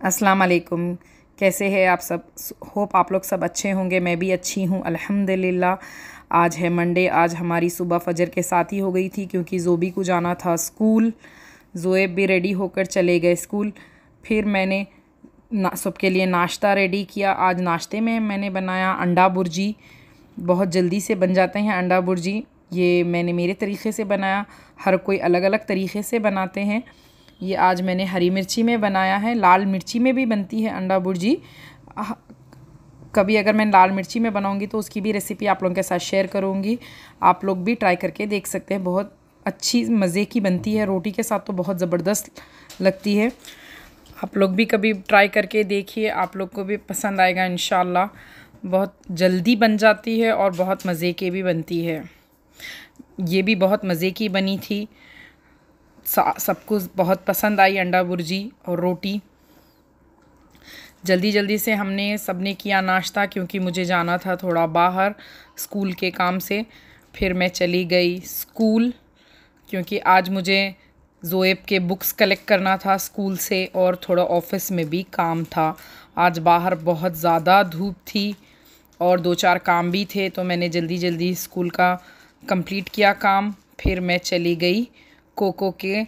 अस्सलाम वालेकुम कैसे हैं आप सब? होप आप लोग सब अच्छे होंगे, मैं भी अच्छी हूँ, अल्हम्दुलिल्लाह। आज है मंडे, आज हमारी सुबह फजर के साथ ही हो गई थी क्योंकि जोबी को जाना था स्कूल। जोएब भी रेडी होकर चले गए स्कूल। फिर मैंने सबके लिए नाश्ता रेडी किया। आज नाश्ते में मैंने बनाया अंडा बुर्जी। बहुत जल्दी से बन जाते हैं अंडा बुर्जी। ये मैंने मेरे तरीक़े से बनाया। हर कोई अलग अलग तरीक़े से बनाते हैं। ये आज मैंने हरी मिर्ची में बनाया है, लाल मिर्ची में भी बनती है अंडा भुर्जी कभी अगर मैं लाल मिर्ची में बनाऊँगी तो उसकी भी रेसिपी आप लोगों के साथ शेयर करूँगी। आप लोग भी ट्राई करके देख सकते हैं, बहुत अच्छी मज़े की बनती है। रोटी के साथ तो बहुत ज़बरदस्त लगती है। आप लोग भी कभी ट्राई करके देखिए, आप लोग को भी पसंद आएगा इन बहुत जल्दी बन जाती है और बहुत मज़े की भी बनती है। ये भी बहुत मज़े की बनी थी। सबको बहुत पसंद आई अंडा बुर्जी और रोटी। जल्दी जल्दी से हमने सबने किया नाश्ता क्योंकि मुझे जाना था थोड़ा बाहर स्कूल के काम से। फिर मैं चली गई स्कूल क्योंकि आज मुझे जोएब के बुक्स कलेक्ट करना था स्कूल से और थोड़ा ऑफ़िस में भी काम था। आज बाहर बहुत ज़्यादा धूप थी और दो चार काम भी थे तो मैंने जल्दी जल्दी स्कूल का कंप्लीट किया काम। फिर मैं चली गई कोको के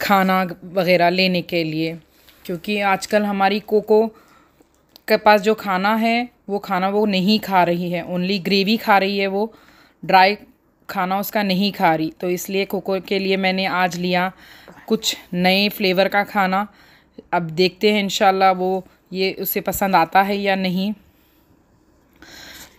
खाना वगैरह लेने के लिए। क्योंकि आजकल हमारी कोको के पास जो खाना है, वो खाना वो नहीं खा रही है। ओनली ग्रेवी खा रही है वो। ड्राई खाना उसका नहीं खा रही। तो इसलिए कोको के लिए मैंने आज लिया कुछ नए फ्लेवर का खाना। अब देखते हैं इन वो ये उसे पसंद आता है या नहीं।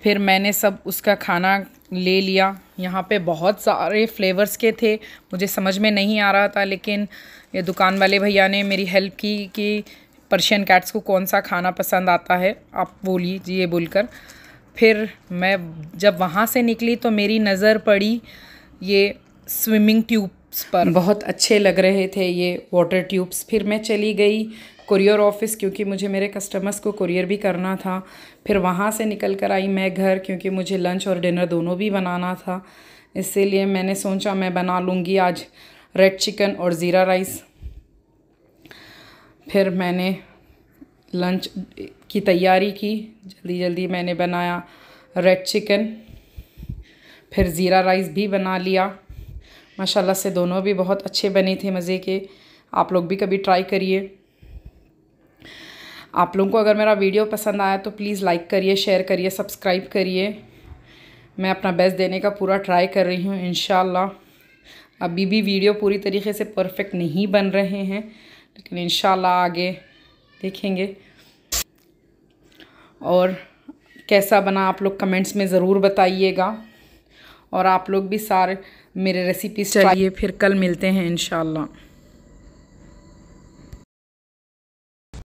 फिर मैंने सब उसका खाना ले लिया। यहाँ पे बहुत सारे फ्लेवर्स के थे। मुझे समझ में नहीं आ रहा था, लेकिन ये दुकान वाले भैया ने मेरी हेल्प की कि पर्शियन कैट्स को कौन सा खाना पसंद आता है, आप बोलिए ये बोलकर। फिर मैं जब वहाँ से निकली तो मेरी नज़र पड़ी ये स्विमिंग ट्यूब्स पर। बहुत अच्छे लग रहे थे ये वाटर ट्यूब्स फिर मैं चली गई कुरियर ऑफ़िस क्योंकि मुझे मेरे कस्टमर्स को कुरियर भी करना था। फिर वहाँ से निकल कर आई मैं घर, क्योंकि मुझे लंच और डिनर दोनों भी बनाना था। इसीलिए मैंने सोचा मैं बना लूँगी आज रेड चिकन और ज़ीरा राइस फिर मैंने लंच की तैयारी की। जल्दी जल्दी मैंने बनाया रेड चिकन फिर ज़ीरा राइस भी बना लिया। माशाल्लाह से दोनों भी बहुत अच्छे बने थे, मज़े के। आप लोग भी कभी ट्राई करिए। आप लोगों को अगर मेरा वीडियो पसंद आया तो प्लीज़ लाइक करिए शेयर करिए सब्सक्राइब करिए। मैं अपना बेस्ट देने का पूरा ट्राई कर रही हूँ इन अभी भी वीडियो पूरी तरीके से परफेक्ट नहीं बन रहे हैं, लेकिन इन आगे देखेंगे। और कैसा बना आप लोग कमेंट्स में ज़रूर बताइएगा। और आप लोग भी सारे मेरे रेसिपीज़ चाहिए फिर कल मिलते हैं इन